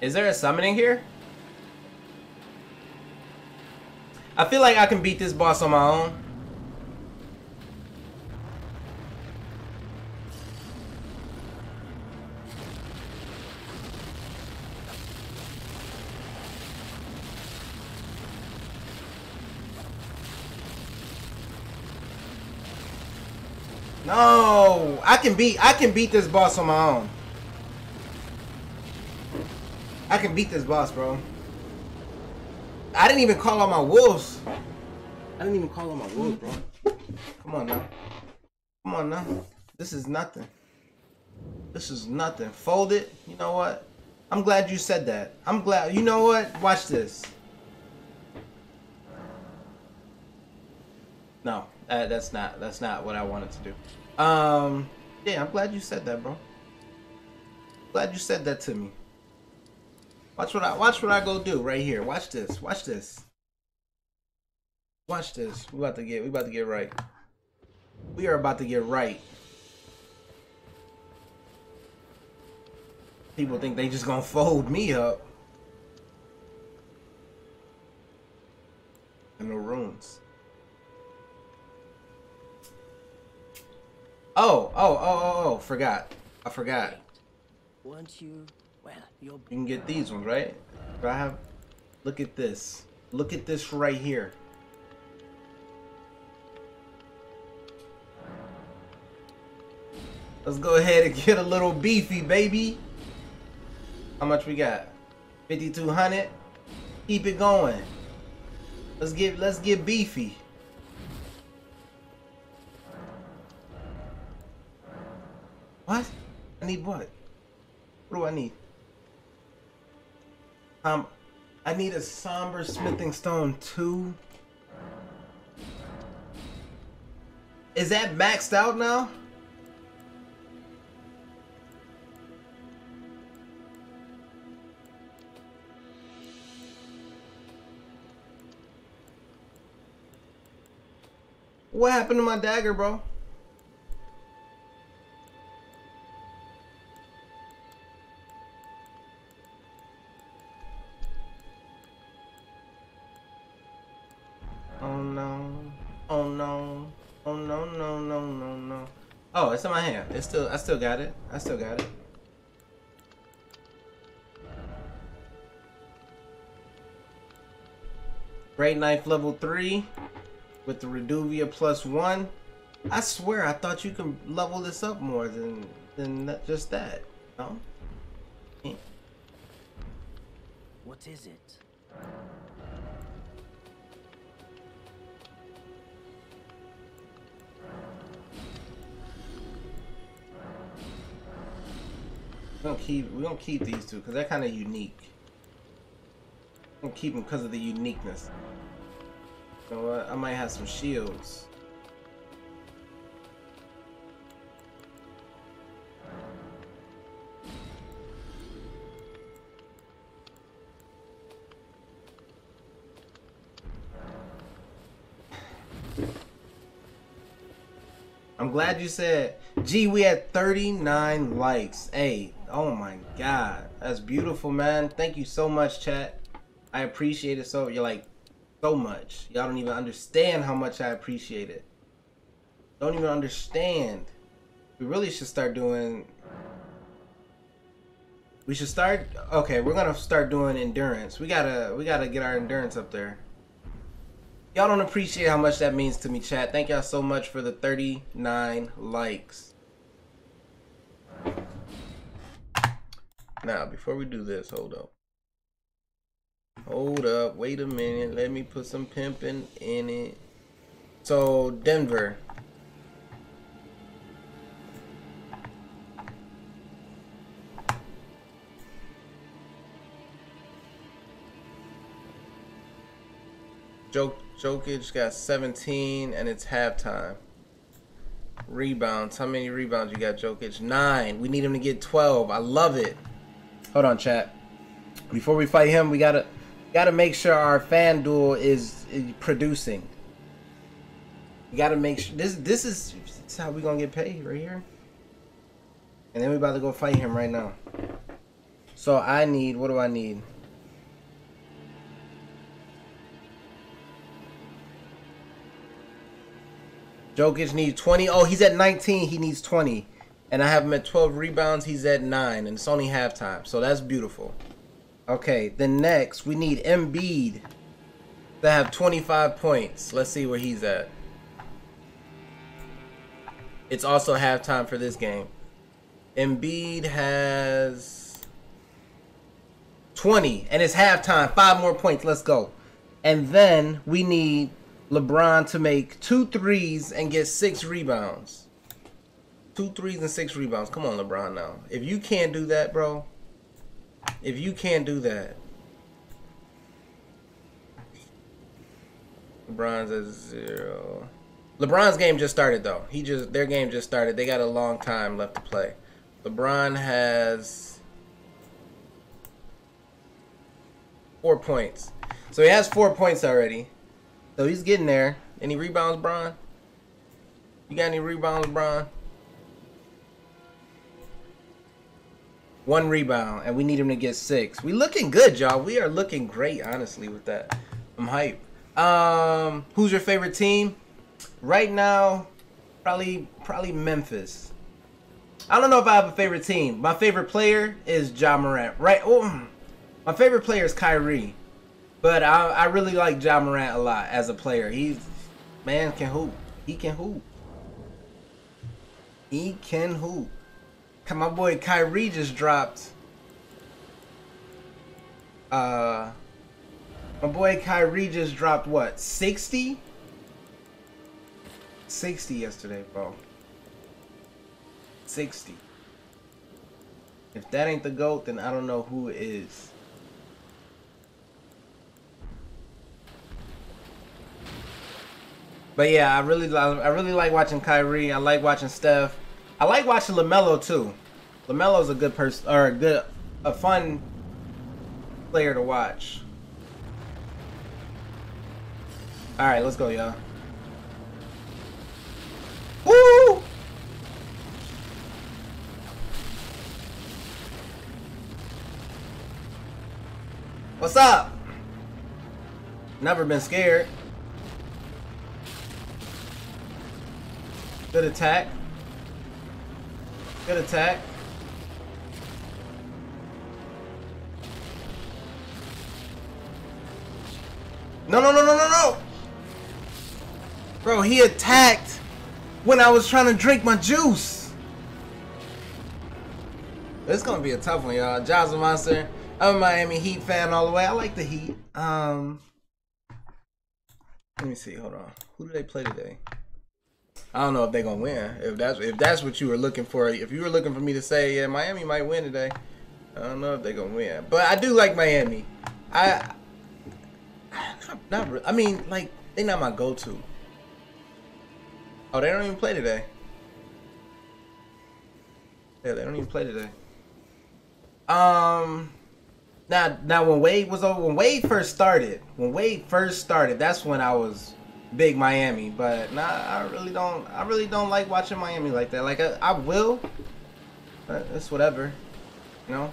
Is there a summoning here? I feel like I can beat this boss on my own. No, I can beat I can beat this boss on my own. I can beat this boss, bro. I didn't even call on my wolves. I didn't even call on my wolves, bro. Come on now. Come on now. This is nothing. This is nothing. Fold it. You know what? I'm glad you said that. I'm glad. You know what? Watch this. No, that's not. That's not what I wanted to do. Um, yeah, I'm glad you said that, bro. Glad you said that to me. Watch what I watch what I go do right here. Watch this. Watch this. Watch this. We about to get we about to get right. We are about to get right. People think they just gonna fold me up. And the runes. Oh, oh, oh, oh, oh, forgot. I forgot. Once you, well, you'll You can get these ones, right? Do I have... Look at this. Look at this right here. Let's go ahead and get a little beefy, baby. How much we got? 5200 Keep it going. Let's get let's get beefy. What? I need what? What do I need? Um, I need a somber smithing stone too. Is that maxed out now? What happened to my dagger, bro? It's still I still got it. I still got it. Great knife level three with the Reduvia plus one. I swear I thought you could level this up more than than that, just that. No? What is it? We don't keep we don't keep these two because they're kind of unique. We don't keep them because of the uniqueness. You know? I might have some shields. I'm glad you said, gee, we had 39 likes. Hey, oh my God. That's beautiful, man. Thank you so much, chat. I appreciate it so, you're like, so much. Y'all don't even understand how much I appreciate it. Don't even understand. We really should start doing, we should start, okay, we're gonna start doing endurance. We gotta, we gotta get our endurance up there. Y'all don't appreciate how much that means to me, chat. Thank y'all so much for the 39 likes. Now, before we do this, hold up. Hold up. Wait a minute. Let me put some pimping in it. So, Denver. Jok Jokic got 17 and it's halftime. Rebounds. How many rebounds you got, Jokic? Nine. We need him to get 12. I love it. Hold on, chat. Before we fight him, we gotta gotta make sure our FanDuel is, producing. We gotta make sure this this is, this is how we gonna get paid right here. And then we about to go fight him right now. So I need, what do I need? Jokic needs 20. Oh, he's at 19. He needs 20. And I have him at 12 rebounds. He's at 9. And it's only halftime. So that's beautiful. Okay, then next, we need Embiid to have 25 points. Let's see where he's at. It's also halftime for this game. Embiid has 20, and it's halftime. Five more points. Let's go. And then we need LeBron to make two threes and get six rebounds. Two threes and six rebounds. Come on, LeBron, now. If you can't do that, bro, if you can't do that, LeBron's at zero. LeBron's game just started though. He just their game just started. They got a long time left to play. LeBron has four points. So he has four points already. So he's getting there. Any rebounds, Bron? You got any rebounds, Bron? One rebound, and we need him to get six. We looking good, y'all. We are looking great, honestly, with that. I'm hype. Um, who's your favorite team? Right now, probably probably Memphis. I don't know if I have a favorite team. My favorite player is Ja Morant. Right? Oh, my favorite player is Kyrie. But I, I really like Ja Morant a lot as a player. He's man can hoop. He can hoop. He can hoop. My boy Kyrie just dropped. Uh, my boy Kyrie just dropped what? 60? 60 yesterday, bro. 60. If that ain't the GOAT, then I don't know who is. But yeah, I really, I really like watching Kyrie. I like watching Steph. I like watching Lamelo too. Lamelo's a good person, or a good, a fun player to watch. All right, let's go, y'all. Woo! What's up? Never been scared. Good attack. Good attack. No, no, no, no, no, no! Bro, he attacked when I was trying to drink my juice. It's gonna be a tough one, y'all. Jaws Monster. I'm a Miami Heat fan all the way. I like the Heat. Um, let me see. Hold on. Who do they play today? I don't know if they're gonna win. If that's if that's what you were looking for. If you were looking for me to say, yeah, Miami might win today. I don't know if they're gonna win, but I do like Miami. I not, not really. I mean, like they're not my go-to. Oh, they don't even play today. Yeah, they don't even play today. Um, now, now when Wade was over, when Wade first started, when Wade first started, that's when I was big Miami. But nah, I really don't. I really don't like watching Miami like that. Like I, I will, but it's whatever, you know.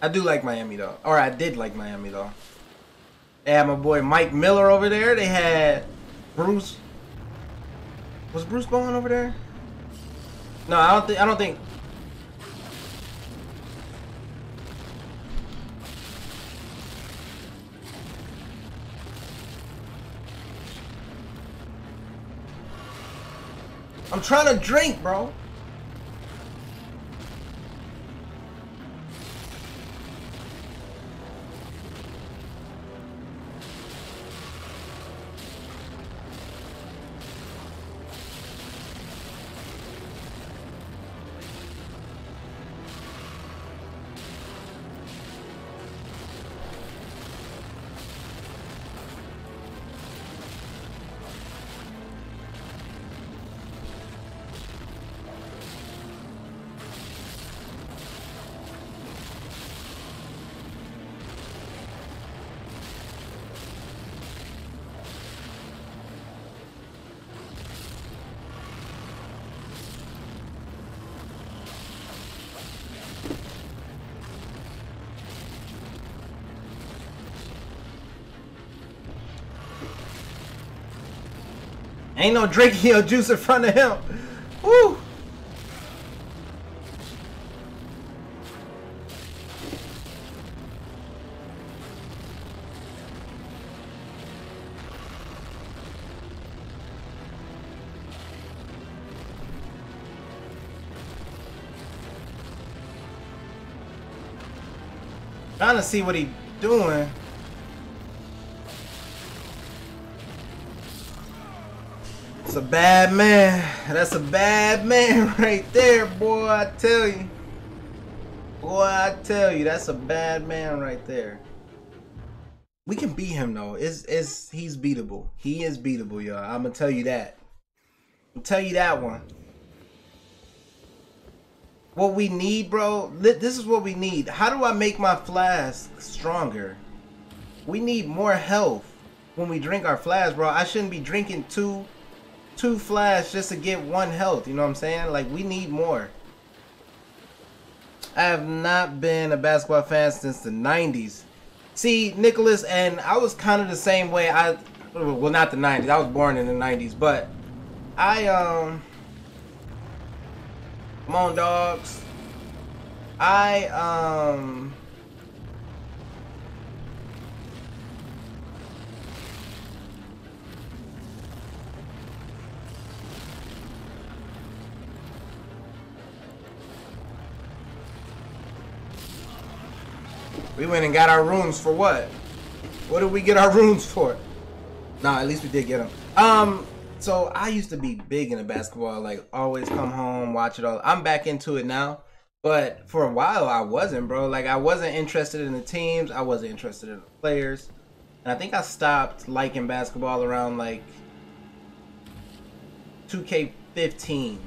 I do like Miami though, or I did like Miami though. They had my boy Mike Miller over there. They had Bruce. Was Bruce Bowen over there? No, I don't think. I don't think. I'm trying to drink, bro. Ain't no drinking your juice in front of him. Woo! Trying to see what he doing. A bad man. That's a bad man right there, boy. I tell you. Boy, I tell you, that's a bad man right there. We can beat him though. It's it's he's beatable. He is beatable, y'all. I'm gonna tell you that. I'll tell you that one. What we need, bro, this is what we need. How do I make my flask stronger? We need more health when we drink our flask, bro. I shouldn't be drinking two two flash just to get one health, you know what I'm saying? Like, we need more. I have not been a basketball fan since the 90s. See, Nicholas, and I was kind of the same way. I, well, not the 90s. I was born in the 90s, but I, um, Come on, dogs. I, um... We went and got our runes for what? What did we get our runes for? Nah, at least we did get them. Um, so I used to be big into basketball, like always come home, watch it all. I'm back into it now. But for a while I wasn't, bro. Like I wasn't interested in the teams, I wasn't interested in the players. And I think I stopped liking basketball around like 2K15.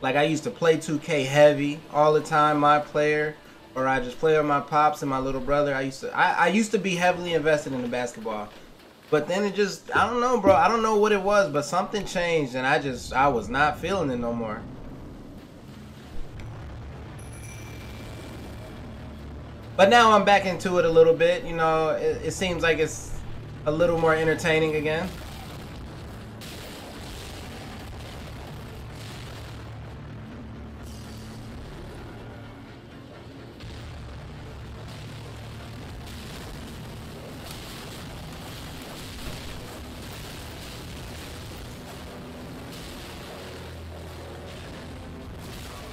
Like I used to play 2K heavy all the time, my player, or I just play with my pops and my little brother. I used to I, I used to be heavily invested in the basketball. But then it just, I don't know, bro. I don't know what it was, but something changed, and I just, I was not feeling it no more. But now I'm back into it a little bit. You know, it, it seems like it's a little more entertaining again.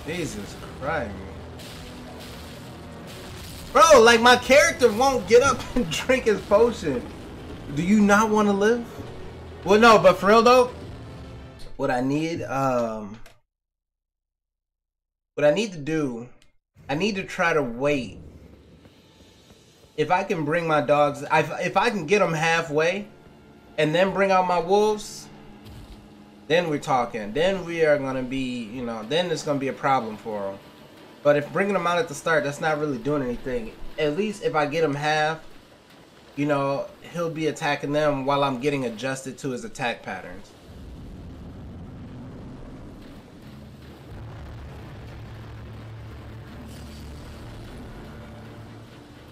Jesus Christ. Bro, like my character won't get up and drink his potion. Do you not want to live? Well, no, but for real though, what I need, um, what I need to do, I need to try to wait. If I can bring my dogs, if if I can get them halfway, and then bring out my wolves, then we're talking. Then we are gonna be, you know, then it's gonna be a problem for him. But if bringing him out at the start, that's not really doing anything. At least if I get him half, you know, he'll be attacking them while I'm getting adjusted to his attack patterns.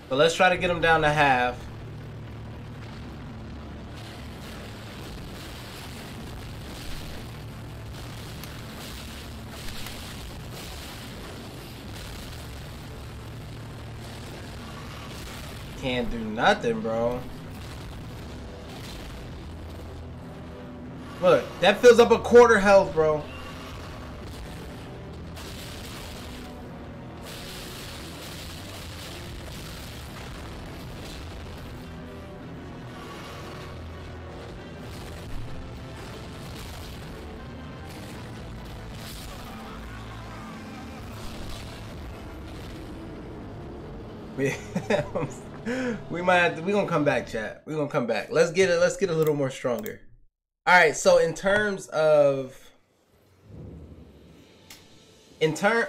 So let's try to get him down to half. Can't do nothing, bro. Look, that fills up a quarter health, bro. we might to, we gonna come back, chat. We gonna come back. Let's get it. Let's get a little more stronger. All right. So in terms of in turn.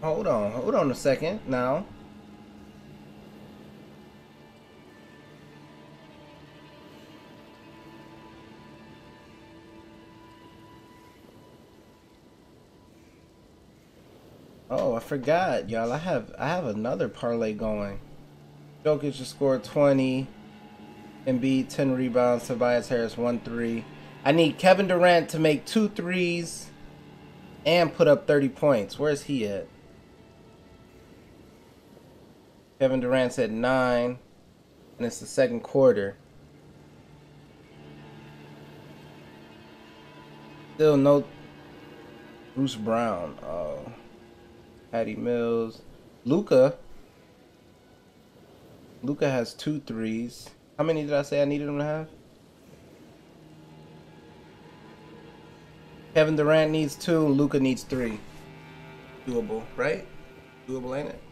Hold on. Hold on a second. Now. Forgot, y'all. I have I have another parlay going. Jokic just scored 20. Embiid 10 rebounds, Tobias Harris 1 3. I need Kevin Durant to make two threes and put up 30 points. Where's he at? Kevin Durant's at 9 and it's the second quarter. Still no Bruce Brown. Oh. Patty Mills. Luka. Luka has two threes. How many did I say I needed him to have? Kevin Durant needs two. Luka needs three. Doable, right? Doable, ain't it?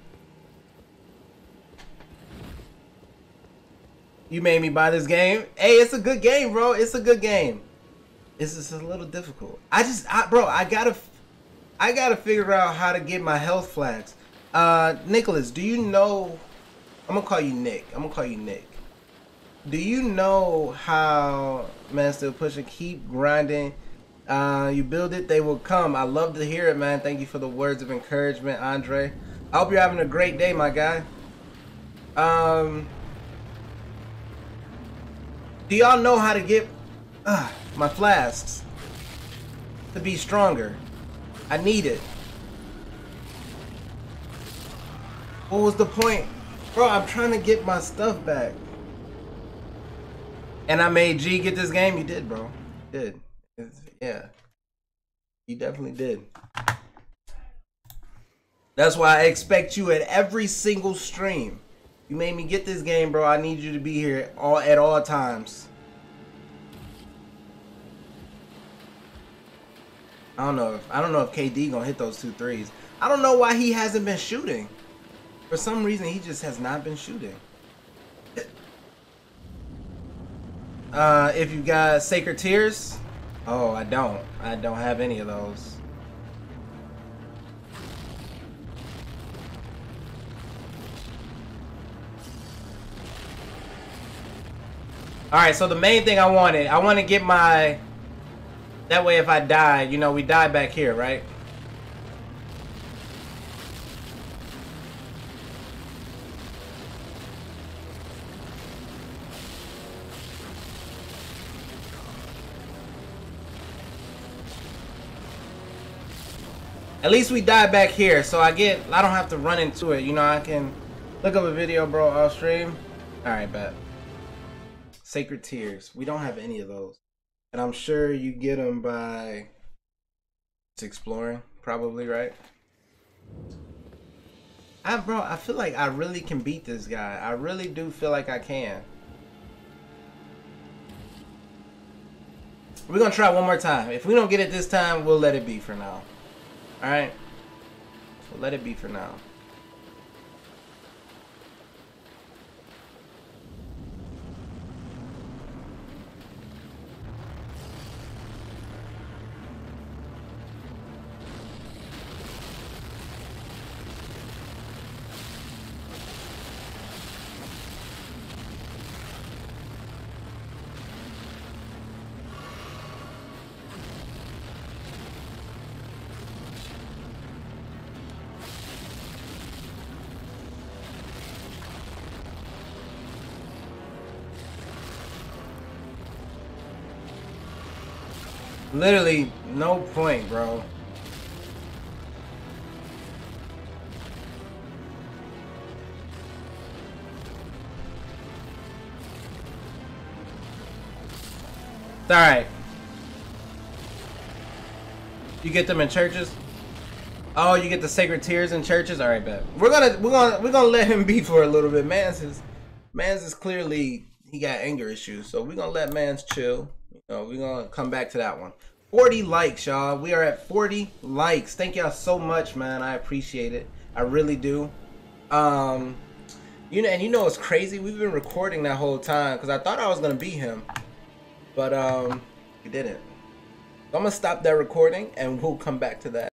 You made me buy this game. Hey, it's a good game, bro. It's a good game. It's just a little difficult. I just, I, bro, I gotta, I gotta figure out how to get my health flags. Uh, Nicholas, do you know? I'm gonna call you Nick. I'm gonna call you Nick. Do you know how man still pushing? Keep grinding. Uh, you build it, they will come. I love to hear it, man. Thank you for the words of encouragement, Andre. I hope you're having a great day, my guy. Um, do y'all know how to get uh, my flasks to be stronger? I need it. What was the point? Bro, I'm trying to get my stuff back. And I made G get this game. You did, bro. You did. It's, yeah. You definitely did. That's why I expect you at every single stream. You made me get this game, bro. I need you to be here all at all times. I don't know if I don't know if KD gonna hit those two threes. I don't know why he hasn't been shooting. For some reason, he just has not been shooting. Uh, if you got Sacred Tears, oh, I don't. I don't have any of those. All right, so the main thing I wanted, I want to get my. That way, if I die, you know, we die back here, right? At least we die back here, so I get, I don't have to run into it. You know, I can look up a video, bro, off stream. All right, bet. Sacred Tears. We don't have any of those. And I'm sure you get them by exploring, probably, right? I, bro, I feel like I really can beat this guy. I really do feel like I can. We're gonna try one more time. If we don't get it this time, we'll let it be for now. Alright? We'll let it be for now. Literally, no point, bro. Alright. You get them in churches? Oh, you get the sacred tears in churches? Alright, bet. We're gonna we're gonna we're gonna let him be for a little bit. Mans is Mans is clearly he got anger issues, so we're gonna let Mans chill. So we're gonna come back to that one. 40 likes, y'all. We are at 40 likes. Thank y'all so much, man. I appreciate it. I really do. Um, you know, and you know it's crazy. We've been recording that whole time because I thought I was gonna beat him, but um, we didn't. So I'm gonna stop that recording and we'll come back to that.